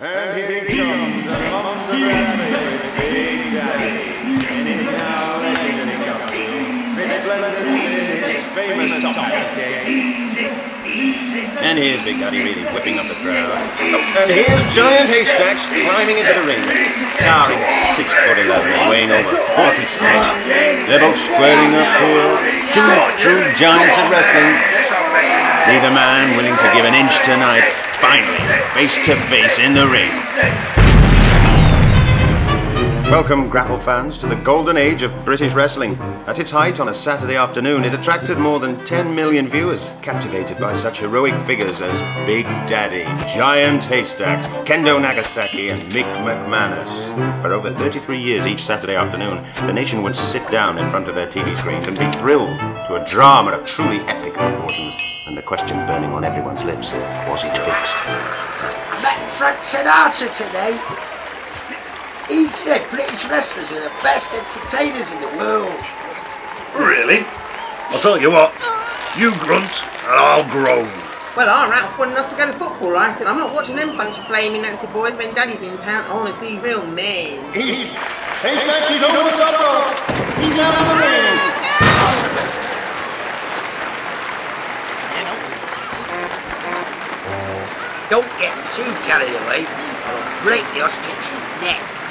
And here he comes, amongst the favorite Big Daddy, in his now legendary costume, resplendent in his famous top hat And here's Big Daddy really whipping up the crowd. And here's Giant Haystacks climbing into the ring. Towering six foot eleven, weighing over forty stone. They're both squaring up here. Two true giants of wrestling. Neither man willing to give an inch tonight. Finally, face to face in the ring. Welcome, Grapple fans, to the golden age of British wrestling. At its height on a Saturday afternoon, it attracted more than 10 million viewers, captivated by such heroic figures as Big Daddy, Giant Haystacks, Kendo Nagasaki, and Mick McManus. For over 33 years each Saturday afternoon, the nation would sit down in front of their TV screens and be thrilled to a drama of truly epic proportions. And the question burning on everyone's lips was it fixed? I met Frank Sinatra today. He said British wrestlers are the best entertainers in the world. Really? I'll tell you what, you grunt and I'll groan. Well, I ran wanting us to go to football. I said, I'm not watching them bunch of flaming Nancy boys when Daddy's in town. I want to see real men. He's Haystacks, he's over the top rope. He's out of the ring. Don't get too carried away. I'll break the ostrich's neck.